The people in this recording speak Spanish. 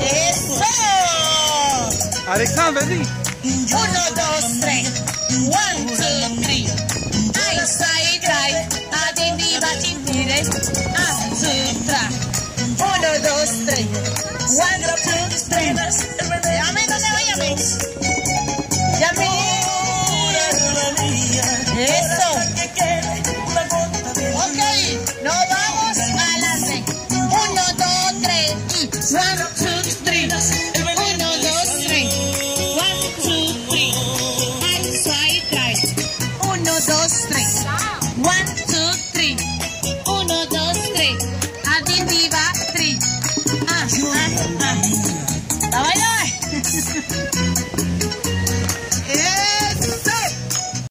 ¡Eso! Alexander, sí. Uno, dos, tres. One, two, three. Ay, sai, try. Adindi, bachindire. Ah, two, tra. Uno, dos, tres. One, One, two, three. Uno, dos, tres. One, two, three. Outside right. Uno, dos, tres. One, two, three. Uno, dos, tres. Adin, viva, three. Ah, ah, ah. ¿La baila?